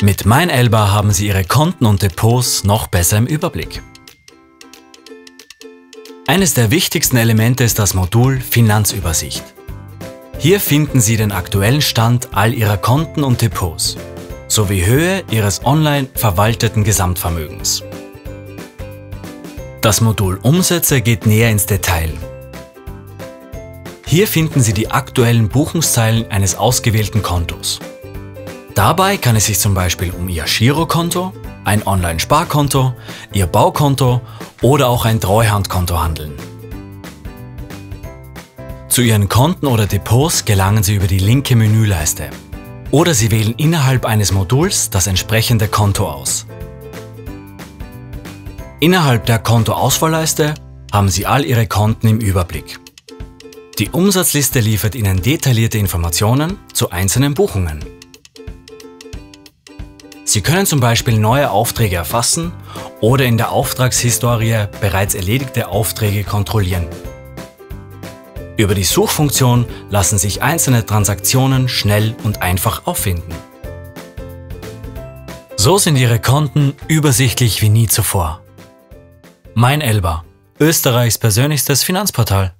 Mit MeinElba haben Sie Ihre Konten und Depots noch besser im Überblick. Eines der wichtigsten Elemente ist das Modul Finanzübersicht. Hier finden Sie den aktuellen Stand all Ihrer Konten und Depots sowie Höhe Ihres online verwalteten Gesamtvermögens. Das Modul Umsätze geht näher ins Detail. Hier finden Sie die aktuellen Buchungszeilen eines ausgewählten Kontos. Dabei kann es sich zum Beispiel um Ihr Girokonto, ein Online-Sparkonto, Ihr Baukonto oder auch ein Treuhandkonto handeln. Zu Ihren Konten oder Depots gelangen Sie über die linke Menüleiste. Oder Sie wählen innerhalb eines Moduls das entsprechende Konto aus. Innerhalb der Kontoauswahlleiste haben Sie all Ihre Konten im Überblick. Die Umsatzliste liefert Ihnen detaillierte Informationen zu einzelnen Buchungen. Sie können zum Beispiel neue Aufträge erfassen oder in der Auftragshistorie bereits erledigte Aufträge kontrollieren. Über die Suchfunktion lassen sich einzelne Transaktionen schnell und einfach auffinden. So sind Ihre Konten übersichtlich wie nie zuvor. Mein Elba, Österreichs persönlichstes Finanzportal.